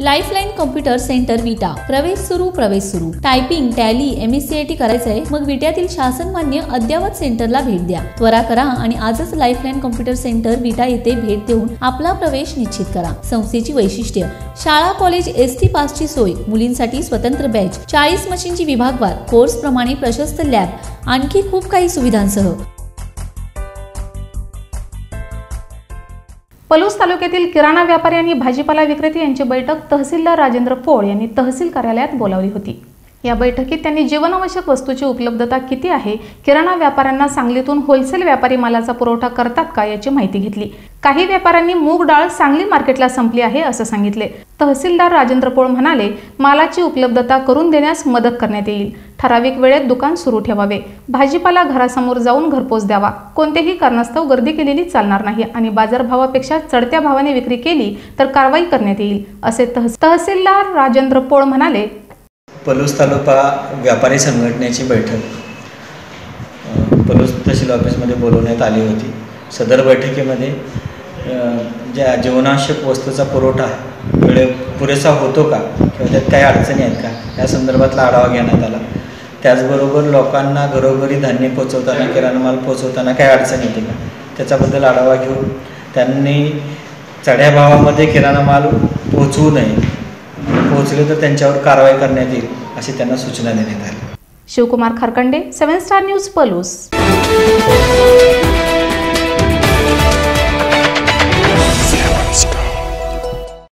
Lifeline computer centre विटा प्रवेश सुरू प्रवेश सुरू. Typing Tally M S C I T करायचंय. मग विट्यातील शासन मान्य अद्ययावत सेंटरला भेट द्या. त्वरा करा आणि आजच लाईफलाईन कॉम्प्युटर सेंटर विटा येथे भेट देऊन आपला प्रवेश निश्चित करा. संस्थेची वैशिष्ट्य शाळा कॉलेज एस टी पासची सोय मुलींसाठी स्वतंत्र बॅच चाळीस मशीनची विभागवार कोर्स प्रमाणे प्रशस्त लॅब आणखी खूप काही सुविधांसह. पलूस तालुक्यातील किराणा व्यापारी आणि भाजीपाला विक्रेते यांची बैठक तहसीलदार राजेंद्र पोळ यांनी तहसील कार्यालयात बोलावली होती. या बैठकीत त्यांनी जीवनावश्यक वस्तूची उपलब्धता किती आहे किराणा व्यापाऱ्यांना सांगलीतून होलसेल व्यापारी मालाचा पुरवठा करतात का याची माहिती घेतली. काही व्यापाऱ्यांनी मूग डाळ सांगली मार्केटला संपली आहे असं सांगितले. तहसीलदार राजेंद्र पोळ म्हणाले मालाची उपलब्धता करून देण्यास मदत करण्यात येईल. ठराविक वेळेत दुकान सुरू ठेवावे. भाजीपाला घरासमोर जाऊन घरपोच द्यावा. कोणत्याही कारणास्तव गर्दी केलेली चालणार नाही आणि बाजारभावापेक्षा चढत्या भावाने विक्री केली तर कारवाई करण्यात येईल असे तहसीलदार राजेंद्र पोळ म्हणाले. पलूस तालुका व्यापारी संघटनेची बैठक. पलूस तहसील ऑफिसमध्ये बोलवण्यात आली होती. सदर बैठकीमध्ये ज्या जीवनावश्यक वस्तूचा पुरवठा वेळे पुरेसा होतो का? किंवा त्यात काही अडचणी आहेत का? या संदर्भातला आढावा घेण्यात आला. त्याचबरोबर लोकांना घरोघरी धान्य पोचवताना किराणा माल पोचवताना काय अडचण येते का? त्याच्याबद्दल आढावा घेऊन त्यांनी चढ्या भावामध्ये किराणा माल पोचवू नये. पोहोचले तर त्यांच्यावर कारवाई करण्यात येईल अशी त्यांना सूचना देण्यात आली. Shivkumar Kharkande seven star news Palus.